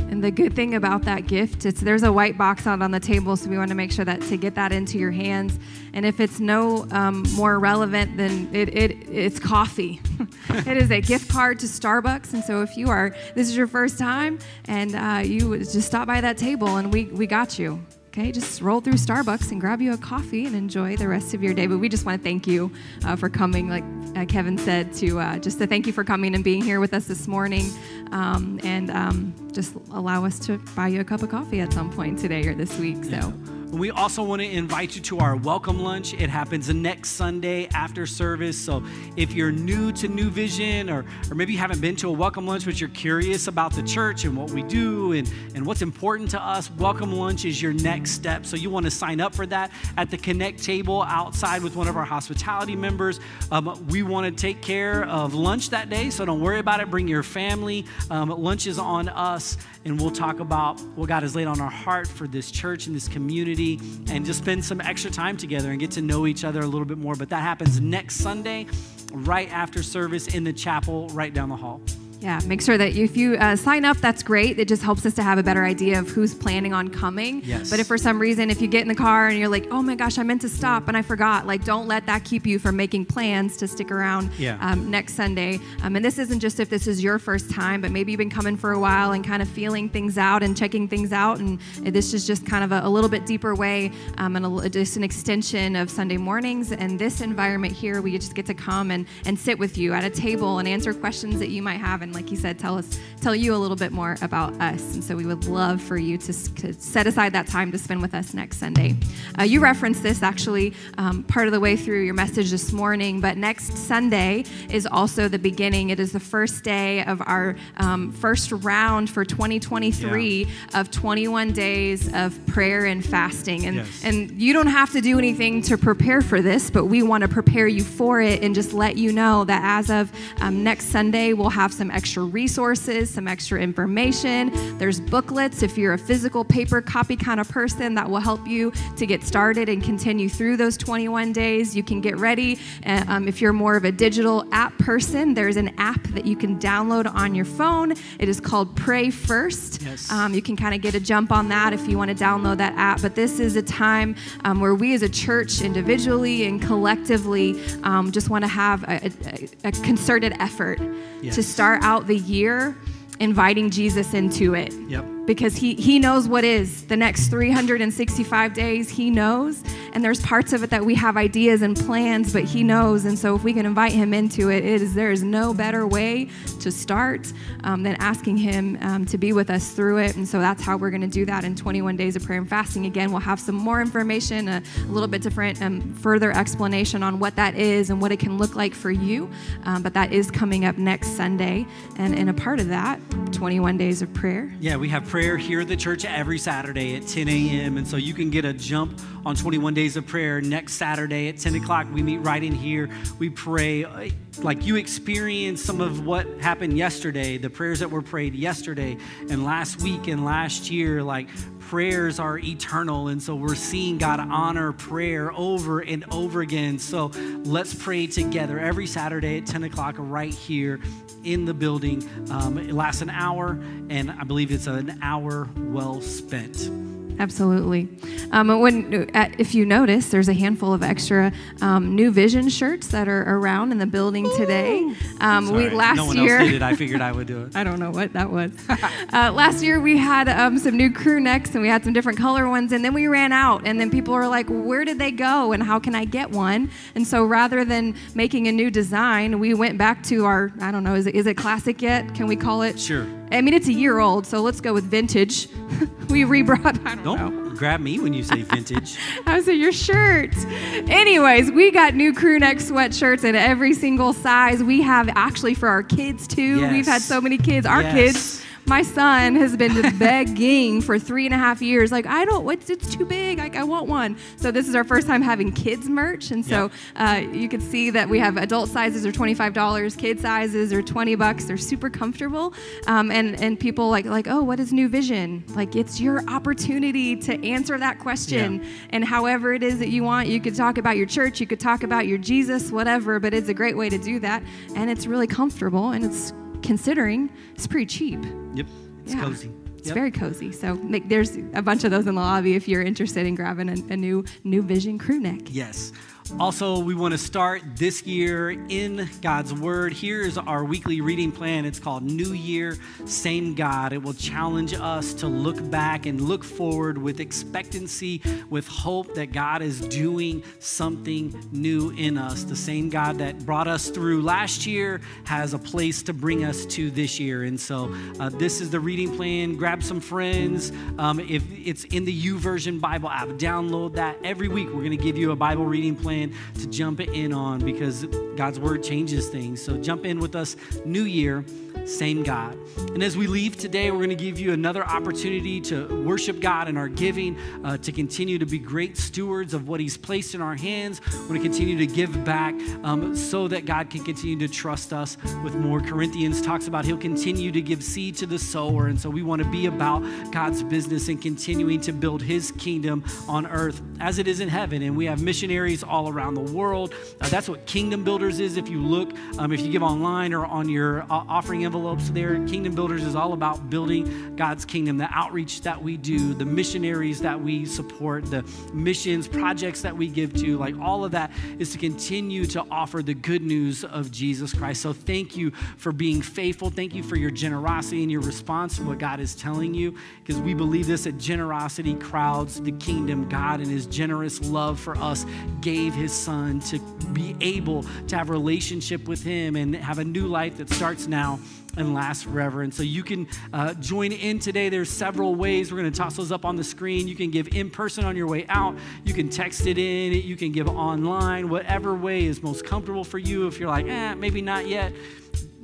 And the good thing about that gift, it's there's a white box out on the table, so we want to make sure that to get that into your hands. And if it's no um, more relevant, than it, it it's coffee. it is a gift card to Starbucks, and so if you are this is your first time, and uh, you just stop by that table, and we we got you. Okay, just roll through Starbucks and grab you a coffee and enjoy the rest of your day. But we just want to thank you uh, for coming, like uh, Kevin said, to uh, just to thank you for coming and being here with us this morning, um, and um, just allow us to buy you a cup of coffee at some point today or this week. So. We also want to invite you to our welcome lunch. It happens the next Sunday after service. So if you're new to New Vision or, or maybe you haven't been to a welcome lunch, but you're curious about the church and what we do and, and what's important to us, welcome lunch is your next step. So you want to sign up for that at the Connect table outside with one of our hospitality members. Um, we want to take care of lunch that day, so don't worry about it. Bring your family. Um, lunch is on us, and we'll talk about what God has laid on our heart for this church and this community and just spend some extra time together and get to know each other a little bit more. But that happens next Sunday, right after service in the chapel, right down the hall. Yeah, make sure that if you uh, sign up, that's great. It just helps us to have a better idea of who's planning on coming. Yes. But if for some reason, if you get in the car and you're like, oh my gosh, I meant to stop and I forgot, like, don't let that keep you from making plans to stick around Yeah. um, next Sunday. Um, and this isn't just if this is your first time, but maybe you've been coming for a while and kind of feeling things out and checking things out. And this is just kind of a, a little bit deeper way um, and a, just an extension of Sunday mornings. And this environment here, we just get to come and, and sit with you at a table and answer questions that you might have. And like you said, tell us, tell you a little bit more about us. And so we would love for you to, to set aside that time to spend with us next Sunday. Uh, you referenced this actually um, part of the way through your message this morning, but next Sunday is also the beginning. It is the first day of our um, first round for 2023 of 21 days of prayer and fasting. And, Yes. and you don't have to do anything to prepare for this, but we want to prepare you for it and just let you know that as of um, next Sunday, we'll have some extra resources, some extra information. There's booklets if you're a physical paper copy kind of person that will help you to get started and continue through those 21 days. You can get ready. Uh, um, if you're more of a digital app person, there's an app that you can download on your phone. It is called Pray First. Yes. Um, you can kind of get a jump on that if you want to download that app. But this is a time um, where we as a church, individually and collectively, um, just want to have a, a, a concerted effort to start out the year inviting Jesus into it Yep. Because he he knows what is. The next 365 days he knows. And there's parts of it that we have ideas and plans but he knows. And so if we can invite him into it, it is there is no better way to start um, than asking him um, to be with us through it. And so that's how we're going to do that in 21 days of prayer and fasting. Again we'll have some more information a, a little bit different um, further explanation on what that is and what it can look like for you. Um, but that is coming up next sunday. And, and a part of that 21 days of prayer. Yeah, we have prayer here at the church every Saturday at 10 a.m. And so you can get a jump on 21 days of prayer next Saturday at 10 o'clock. We meet right in here. We pray. uh, Like you experience some of what happened yesterday, the prayers that were prayed yesterday and last week and last year. Like prayers are eternal. And so we're seeing God honor prayer over and over again. So let's pray together every Saturday at 10 o'clock right here in the building. Um, it lasts an hour, and I believe it's an hour well spent. Absolutely. Um, when, uh, if you notice, there's a handful of extra um, New Vision shirts that are around in the building today. Um, we Sorry, last no one year. else did it. I figured I would do it. I don't know what that was. uh, last year we had um, some new crew necks and we had some different color ones, and then we ran out. And then people were like, "Where did they go? And how can I get one?" And so rather than making a new design, we went back to our I don't know is it, is it classic yet? Can we call it? Sure. I mean it's a year old, so let's go with vintage. we rebrought. I don't. Don't grab me when you say vintage. I was at your shirt. Anyways, we got new crew neck sweatshirts in every single size. We have actually for our kids too. We've had so many kids. Our Yes. kids. My son has been begging for three and a half years. Like, I don't, what's, it's too big. Like, I want one. So this is our first time having kids merch. And so uh, you can see that we have adult sizes are $25, kid sizes are 20 bucks. They're super comfortable. Um, and, and people like, like, oh, what is New Vision? Like, it's your opportunity to answer that question Yeah. and however it is that you want. You could talk about your church, you could talk about your Jesus, whatever, but it's a great way to do that. And it's really comfortable and it's considering it's pretty cheap. Yep. It's Yeah. cozy. It's Yep. very cozy. So make, there's a bunch of those in the lobby if you're interested in grabbing a, a new New Vision crew neck. Yes. Also, we want to start this year in God's Word. Here's our weekly reading plan. It's called New Year, Same God. It will challenge us to look back and look forward with expectancy, with hope that God is doing something new in us. The same God that brought us through last year has a place to bring us to this year. And so, uh, this is the reading plan. Grab some friends. Um, if it's in the YouVersion Bible app, download that. Every week, we're going to give you a Bible reading plan to jump in on because God's word changes things. So jump in with us, New Year same God. And as we leave today, we're going to give you another opportunity to worship God in our giving, uh, to continue to be great stewards of what He's placed in our hands. We're going to continue to give back um, so that God can continue to trust us with more. Corinthians talks about He'll continue to give seed to the sower. And so we want to be about God's business and continuing to build His kingdom on earth as it is in heaven. And we have missionaries all around the world. Uh, that's what Kingdom Builders is. If you look, um, if you give online or on your uh, offering envelopes there. Kingdom Builders is all about building God's kingdom, the outreach that we do, the missionaries that we support, the missions projects that we give to. Like all of that is to continue to offer the good news of Jesus Christ. So thank you for being faithful. Thank you for your generosity and your response to what God is telling you, because we believe this that generosity crowds the kingdom. God, and his generous love for us, gave his son to be able to have a relationship with him and have a new life that starts now and last forever. And so you can uh, join in today. There's several ways. We're going to toss those up on the screen. You can give in person on your way out. You can text it in. You can give online. Whatever way is most comfortable for you. If you're like, eh, maybe not yet,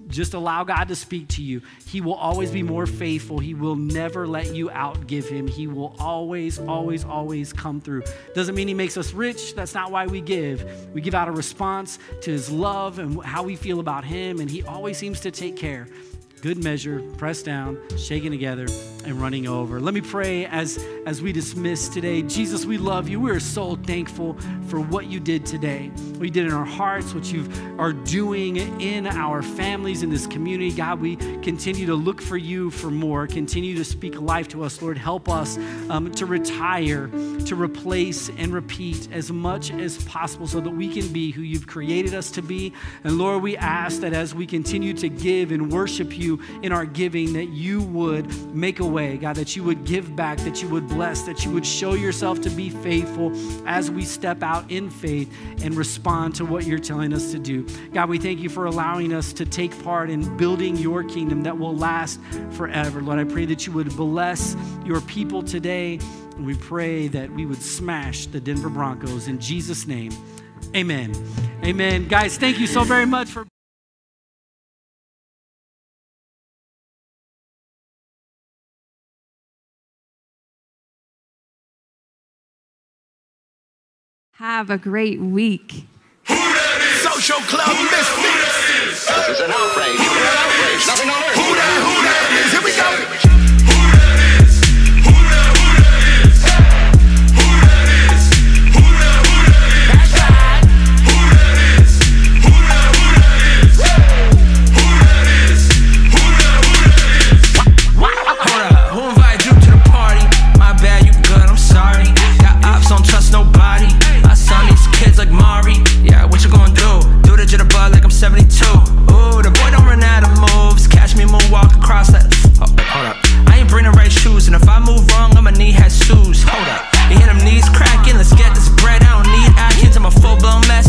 just allow God to speak to you. He will always be more faithful. He will never let you outgive him. He will always, always, always come through. Doesn't mean he makes us rich. That's not why we give. We give out a response to his love and how we feel about him, and he always seems to take care good measure, pressed down, shaken together, and running over. Let me pray as, as we dismiss today. Jesus, we love you. We're so thankful for what you did today, what you did in our hearts, what you are doing in our families, in this community. God, we continue to look for you for more. Continue to speak life to us. Lord, help us um, to retire, to replace, and repeat as much as possible so that we can be who you've created us to be. And Lord, we ask that as we continue to give and worship you in our giving, that you would make a way, God, that you would give back, that you would bless, that you would show yourself to be faithful as we step out in faith and respond to what you're telling us to do. God, we thank you for allowing us to take part in building your kingdom that will last forever. Lord, I pray that you would bless your people today. And we pray that we would smash the Denver Broncos in Jesus' name. Amen. Amen. Guys, thank you so very much for. Have a great week. Social Club Misfits. This is an outrage. An outrage. Nothing on earth. Who that, who that is? Here we go. 72. Ooh, the boy don't run out of moves. Catch me moonwalk across that. Oh, hold up. I ain't bring the right shoes, and if I move wrong, I'ma need hat shoes. Hold up. You hear them knees cracking? Let's get this bread. I don't need actions. I'm a full blown mess.